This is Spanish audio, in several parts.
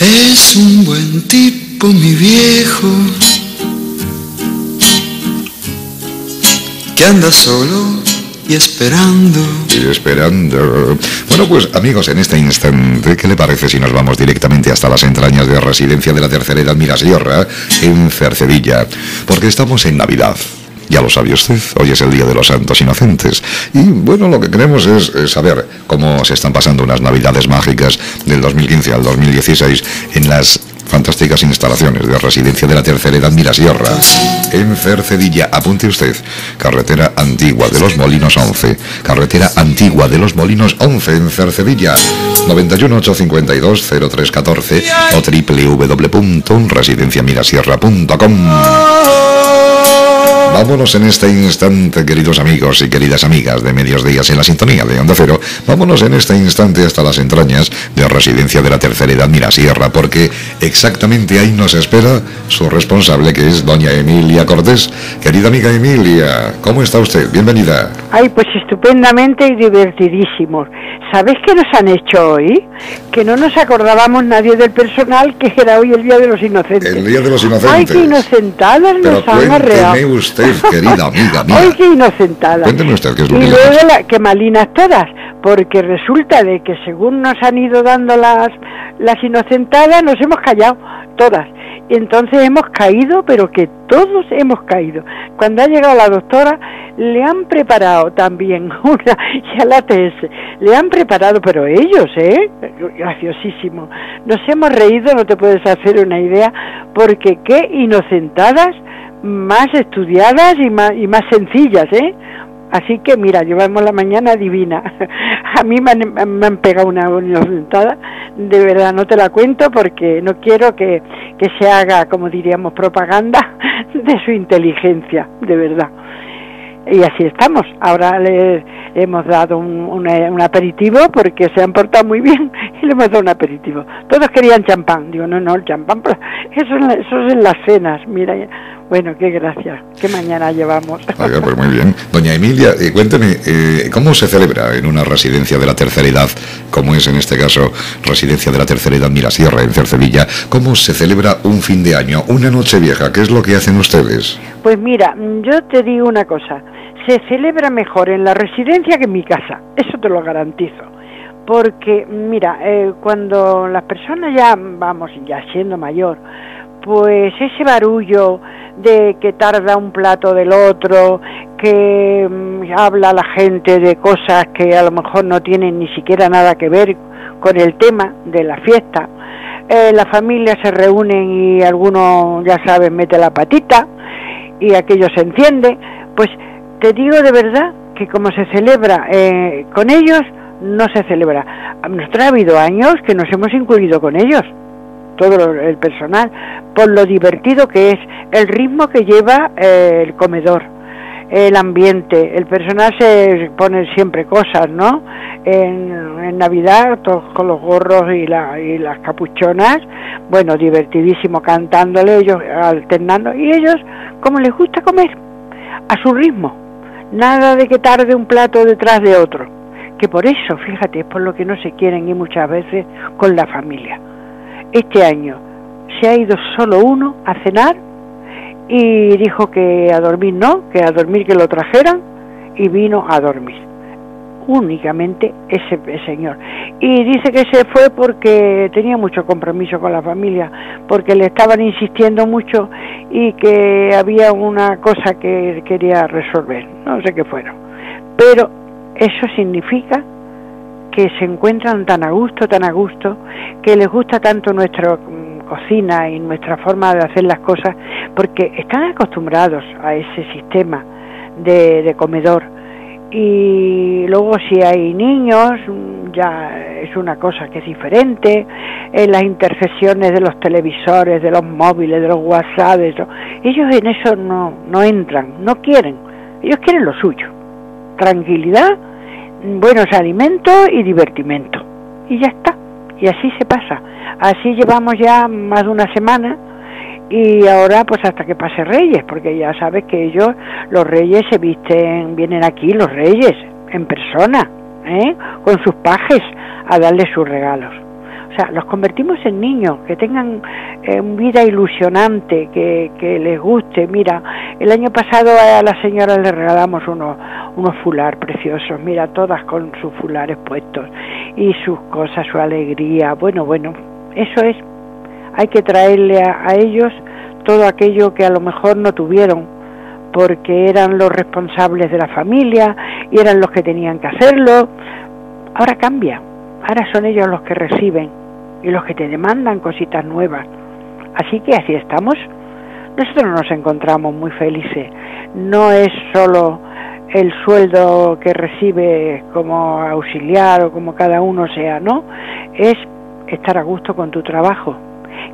Es un buen tipo, mi viejo, que anda solo y esperando. Y esperando. Bueno, pues amigos, en este instante, ¿qué le parece si nos vamos directamente hasta las entrañas de residencia de la tercera edad Mirasierra, en Cercedilla? Porque estamos en Navidad. Ya lo sabe usted, hoy es el Día de los Santos Inocentes. Y bueno, lo que queremos es, saber cómo se están pasando unas Navidades mágicas del 2015 al 2016 en las fantásticas instalaciones de residencia de la tercera edad Mirasierra. En Cercedilla, apunte usted, carretera antigua de los Molinos 11, carretera antigua de los Molinos 11 en Cercedilla, 91 852 0314 o www.residenciamirasierra.com. Vámonos en este instante, queridos amigos y queridas amigas de Medios Días en la sintonía de Onda Cero. Vámonos en este instante hasta las entrañas de Residencia de la Tercera Edad Mirasierra, porque exactamente ahí nos espera su responsable, que es doña Emilia Cortés. Querida amiga Emilia, ¿cómo está usted? Bienvenida. Ay, pues estupendamente y divertidísimos. ¿Sabéis qué nos han hecho hoy? Que no nos acordábamos nadie del personal que era hoy el Día de los Inocentes. El Día de los Inocentes. Ay, qué inocentadas Pero nos han arreado. cuénteme usted, querida amiga mía. Ay, qué. Cuénteme usted qué es lo y que luego la, que malinas todas, porque resulta de que según nos han ido dando las, las inocentadas, nos hemos callado todas. Y entonces hemos caído, pero que todos hemos caído. Cuando ha llegado la doctora, le han preparado también una, y a la TS, le han preparado, pero ellos, ¿eh? Graciosísimo. Nos hemos reído, no te puedes hacer una idea, porque qué inocentadas, más estudiadas y más, y más sencillas, ¿eh? Así que mira, llevamos la mañana divina. A mí me han, me han pegado una inocentada, de verdad no te la cuento porque no quiero que, que se haga, como diríamos, propaganda de su inteligencia, de verdad. Y así estamos. Ahora le hemos dado un, un aperitivo porque se han portado muy bien y le hemos dado un aperitivo. Todos querían champán. Digo, no, no, el champán, eso, eso es en las cenas. Mira, bueno, qué gracias. Qué mañana llevamos. Oiga, pues muy bien. Doña Emilia, eh, cuénteme, eh, ¿cómo se celebra en una residencia de la tercera edad, como es en este caso residencia de la tercera edad Mirasierra en Cercedilla, cómo se celebra un fin de año, una noche vieja? ¿Qué es lo que hacen ustedes? Pues mira, yo te digo una cosa, se celebra mejor en la residencia que en mi casa, eso te lo garantizo. Porque, mira, eh, cuando las personas ya, vamos, ya siendo mayor, pues ese barullo de que tarda un plato del otro, que mm, habla la gente de cosas que a lo mejor no tienen ni siquiera nada que ver con el tema de la fiesta, eh, las familias se reúnen y alguno, ya sabes, mete la patita y aquello se enciende, pues te digo de verdad que como se celebra eh, con ellos, no se celebra. Nosotros ha habido años que nos hemos incluido con ellos, todo el personal, por lo divertido que es, el ritmo que lleva eh, el comedor, el ambiente, el personal se pone siempre cosas, ¿no? En, en Navidad, todos con los gorros y, la, y las capuchonas, bueno, divertidísimo, cantándole, ellos alternando, y ellos, como les gusta comer, a su ritmo, nada de que tarde un plato detrás de otro, que por eso, fíjate, es por lo que no se quieren ir muchas veces con la familia. Este año se ha ido solo uno a cenar y dijo que a dormir no, que a dormir que lo trajeran y vino a dormir. Únicamente ese señor. Y dice que se fue porque tenía mucho compromiso con la familia, porque le estaban insistiendo mucho y que había una cosa que quería resolver, no sé qué fueron. Pero eso significa que se encuentran tan a gusto, tan a gusto, que les gusta tanto nuestra mm, cocina y nuestra forma de hacer las cosas, porque están acostumbrados a ese sistema de, de comedor. Y luego si hay niños, mm, ya es una cosa que es diferente, en las intercesiones de los televisores, de los móviles, de los WhatsApp, ellos en eso no, no entran, no quieren, ellos quieren lo suyo, tranquilidad, buenos alimentos y divertimento. Y ya está. Y así se pasa. Así llevamos ya más de una semana y ahora pues hasta que pase Reyes, porque ya sabes que ellos, los Reyes se visten, vienen aquí los Reyes, en persona, ¿eh? con sus pajes, a darle sus regalos. O sea, los convertimos en niños, que tengan eh, vida ilusionante, que, les guste. Mira, el año pasado a la señora le regalamos unos, unos fular preciosos, mira, todas con sus fulares puestos y sus cosas, su alegría. Bueno, bueno, eso es. Hay que traerle a ellos todo aquello que a lo mejor no tuvieron porque eran los responsables de la familia y eran los que tenían que hacerlo. Ahora cambia, ahora son ellos los que reciben y los que te demandan cositas nuevas. Así que así estamos. Nosotros nos encontramos muy felices. No es solo el sueldo que recibe como auxiliar o como cada uno sea, no, es estar a gusto con tu trabajo,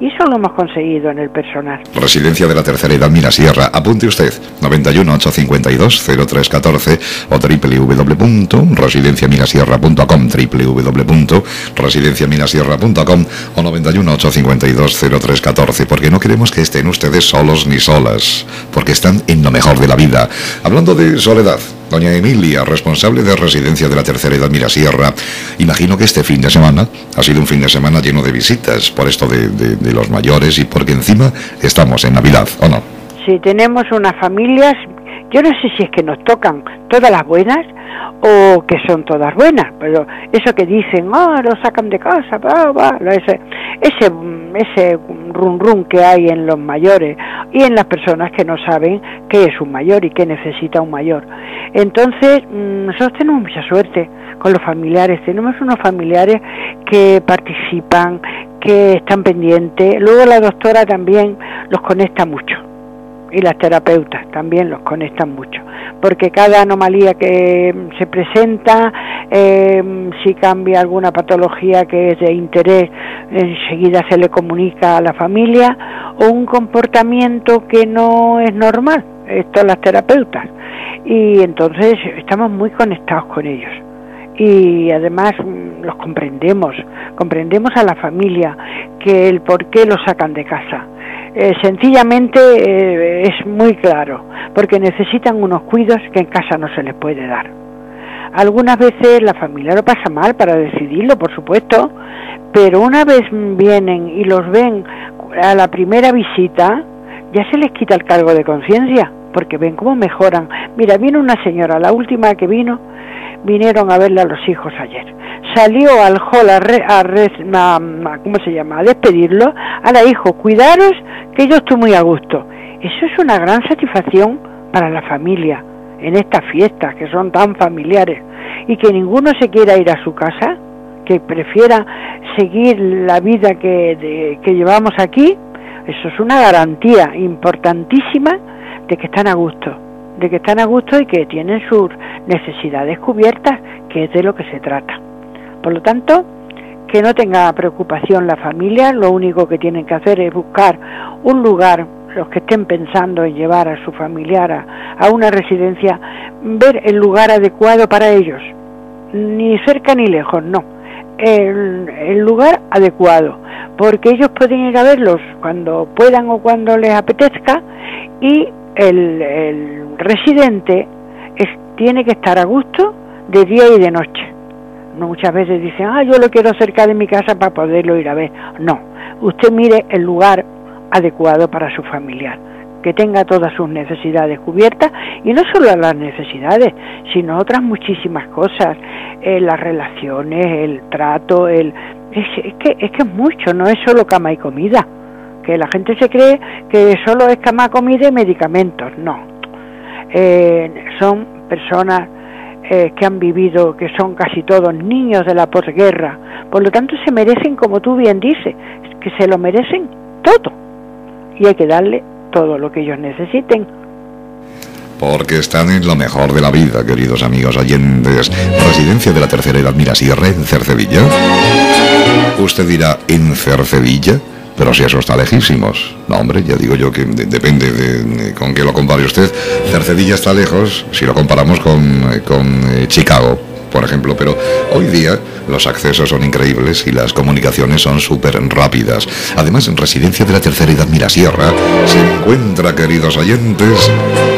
y eso lo hemos conseguido en el personal. Residencia de la Tercera Edad Mirasierra. Apunte usted 91 852 0314 o www.residenciamirasierra.com www.residenciamirasierra.com o 91 852 0314 porque no queremos que estén ustedes solos ni solas, porque están en lo mejor de la vida. Hablando de soledad, Doña Emilia, responsable de residencia de la tercera edad Mirasierra, imagino que este fin de semana ha sido un fin de semana lleno de visitas por esto de, de los mayores y porque encima estamos en Navidad, ¿o no? Sí, tenemos unas familias, yo no sé si es que nos tocan todas las buenas o que son todas buenas, pero eso que dicen, ah, lo sacan de casa, ese, ese, ese run run que hay en los mayores y en las personas que no saben qué es un mayor y qué necesita un mayor. Entonces, mm, nosotros tenemos mucha suerte con los familiares, tenemos unos familiares que participan, que están pendientes, luego la doctora también los conecta mucho y las terapeutas también los conectan mucho, porque cada anomalía que se presenta, eh, si cambia alguna patología que es de interés, enseguida se le comunica a la familia, o un comportamiento que no es normal, esto las terapeutas, y entonces estamos muy conectados con ellos. Y además mm, los comprendemos, comprendemos a la familia que el por qué lo sacan de casa eh, sencillamente eh, es muy claro, porque necesitan unos cuidos que en casa no se les puede dar. Algunas veces la familia lo pasa mal para decidirlo, por supuesto, pero una vez vienen y los ven a la primera visita, ya se les quita el cargo de conciencia, porque ven cómo mejoran. Mira, vino una señora, la última que vino, vinieron a verle a los hijos ayer. Salió al hall a, a, ¿cómo se llama? a despedirlo. A la hijo, cuidaros que yo estoy muy a gusto. Eso es una gran satisfacción para la familia en estas fiestas que son tan familiares y que ninguno se quiera ir a su casa, que prefiera seguir la vida que, que llevamos aquí, eso es una garantía importantísima de que están a gusto de que están a gusto y que tienen sus necesidades cubiertas, que es de lo que se trata. Por lo tanto, que no tenga preocupación la familia, lo único que tienen que hacer es buscar un lugar, los que estén pensando en llevar a su familiar a, una residencia, ver el lugar adecuado para ellos, ni cerca ni lejos, no, el, el, lugar adecuado, porque ellos pueden ir a verlos cuando puedan o cuando les apetezca y el, residente tiene que estar a gusto de día y de noche. Muchas veces dicen, ah, yo lo quiero cerca de mi casa para poderlo ir a ver. No, usted mire el lugar adecuado para su familiar, que tenga todas sus necesidades cubiertas y no solo las necesidades, sino otras muchísimas cosas, eh, las relaciones, el trato, el es, que es que es mucho, no es solo cama y comida que la gente se cree que solo es cama, comida y medicamentos. No. Eh, son personas eh, que han vivido, que son casi todos niños de la posguerra. Por lo tanto, se merecen, como tú bien dices, que se lo merecen todo. Y hay que darle todo lo que ellos necesiten. Porque están en lo mejor de la vida, queridos amigos allendés. Residencia de la Tercera Edad Mirasierra en Cercedilla. Usted dirá, ¿en Cercedilla? Pero si eso está lejísimos. No, hombre, ya digo yo que depende de, con qué lo compare usted. Cercedilla está lejos si lo comparamos con, con eh, Chicago, por ejemplo, pero hoy día los accesos son increíbles y las comunicaciones son súper rápidas. Además, en Residencia de la Tercera Edad Mirasierra se encuentra, queridos oyentes,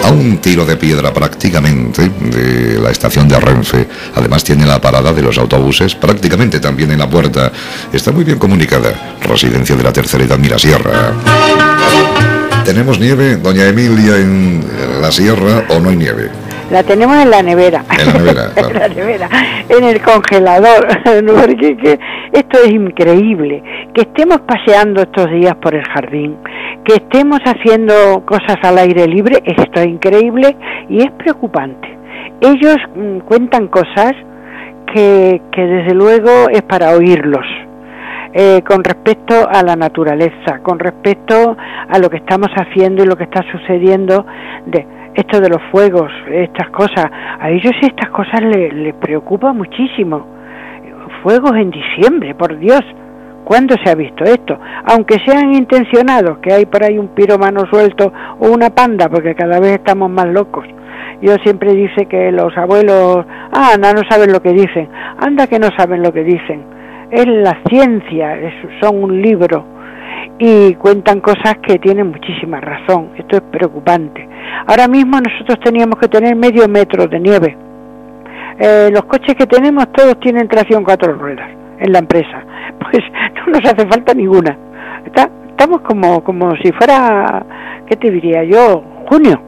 a un tiro de piedra prácticamente de la estación de Renfe. Además, tiene la parada de los autobuses prácticamente también en la puerta. Está muy bien comunicada. Residencia de la Tercera Edad Mirasierra. ¿Tenemos nieve, doña Emilia, en la sierra o no hay nieve? La tenemos en la nevera. En la nevera, claro. en la nevera, en el congelador. Porque que esto es increíble. Que estemos paseando estos días por el jardín, que estemos haciendo cosas al aire libre, esto es increíble y es preocupante. Ellos mm, cuentan cosas que, que desde luego es para oírlos. Eh, con respecto a la naturaleza, con respecto a lo que estamos haciendo y lo que está sucediendo de esto de los fuegos, estas cosas. A ellos estas cosas les le preocupa muchísimo. Fuegos en diciembre, por Dios. ¿Cuándo se ha visto esto? Aunque sean intencionados, que hay por ahí un piromano suelto o una panda, porque cada vez estamos más locos. Yo siempre dice que los abuelos, ah, anda, no saben lo que dicen. Anda que no saben lo que dicen es la ciencia, es, son un libro y cuentan cosas que tienen muchísima razón. Esto es preocupante. Ahora mismo nosotros teníamos que tener medio metro de nieve. Eh, los coches que tenemos todos tienen tracción cuatro ruedas en la empresa. Pues no nos hace falta ninguna. Está, estamos como, como si fuera, ¿qué te diría yo? Junio.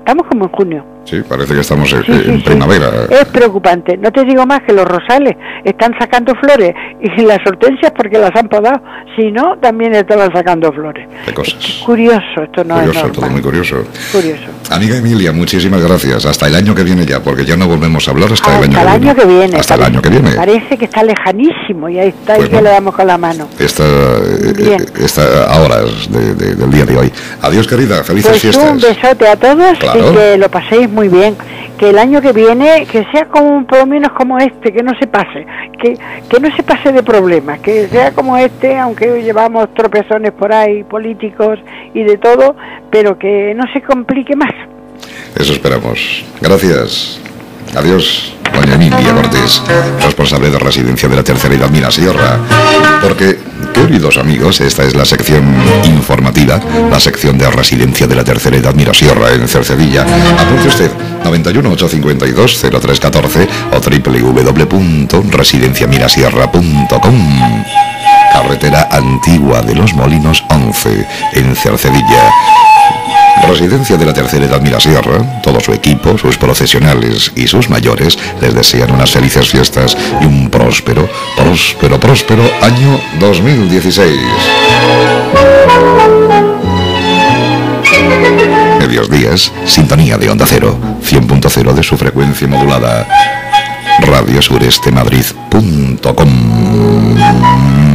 Estamos como en junio. Sí, parece que estamos en, Sí, sí, en sí. primavera. Es preocupante. No te digo más que los rosales están sacando flores y las hortensias porque las han podado. Si no, también estaban sacando flores. Qué cosas. Curioso, esto no curioso, es todo normal. muy curioso. Curioso. Amiga Emilia, muchísimas gracias. Hasta el año que viene ya, porque ya no volvemos a hablar hasta, Hasta el año, que viene. Hasta el Parece- año que viene. Parece que está lejanísimo y ahí está, Pues y que no. le damos con la mano. Esta, eh, Bien. esta a horas de- de- del día de hoy. Adiós, querida. Felices Pues fiestas. un besote a todos Claro. y que lo paséis muy bien. Que el año que viene, que sea como por lo menos como este, que no se pase, que, que no se pase de problemas, que sea como este, aunque hoy llevamos tropezones por ahí, políticos y de todo, pero que no se complique más. Eso esperamos. Gracias. Adiós, doña Emilia Cortés, responsable de residencia de la tercera edad Minas Sierra. Porque, queridos amigos, esta es la sección informativa, la sección de residencia de la tercera edad Minas Sierra en Cercedilla. Apunte usted 91 852 0314 o www.residenciamirasierra.com. Carretera Antigua de los Molinos 11 en Cercedilla. Residencia de la Tercera Edad Mirasierra, todo su equipo, sus profesionales y sus mayores les desean unas felices fiestas y un próspero, próspero, próspero año 2016. Medios días, sintonía de Onda Cero, 100.0 de su frecuencia modulada. Radiosurestemadrid.com